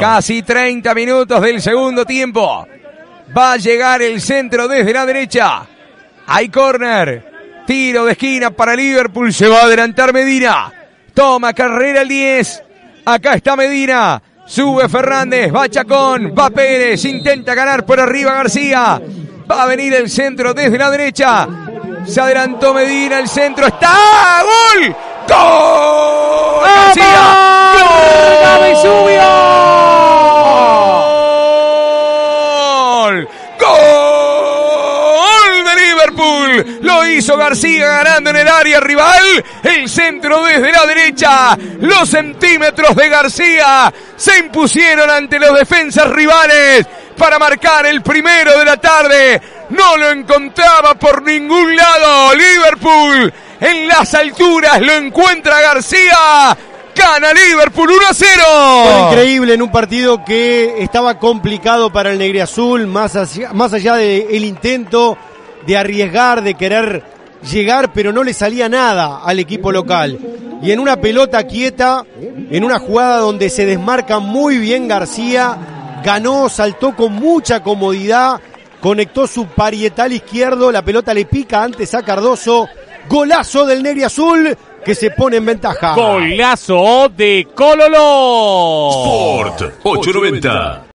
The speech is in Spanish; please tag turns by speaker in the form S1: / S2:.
S1: Casi 30 minutos del segundo tiempo. Va a llegar el centro desde la derecha. Hay corner. Tiro de esquina para Liverpool. Se va a adelantar Medina. Toma carrera el 10. Acá está Medina. Sube Fernández. Va Chacón. Va Pérez. Intenta ganar por arriba García. Va a venir el centro desde la derecha. Se adelantó Medina. El centro está. ¡Gol! ¡Gol! ¡Gol! ¡Gol de Liverpool! Lo hizo García ganando en el área rival. El centro desde la derecha. Los centímetros de García se impusieron ante los defensas rivales para marcar el primero de la tarde. No lo encontraba por ningún lado. Liverpool en las alturas lo encuentra García. Gana Liverpool 1 a 0.
S2: En un partido que estaba complicado para el Negriazul, más más allá del intento de arriesgar, de querer llegar, pero no le salía nada al equipo local. Y en una pelota quieta, en una jugada donde se desmarca muy bien García, ganó, saltó con mucha comodidad, conectó su parietal izquierdo, la pelota le pica antes a Cardoso, golazo del Negri Azul que se pone en ventaja.
S3: Golazo de Cololo.
S4: Sport 890.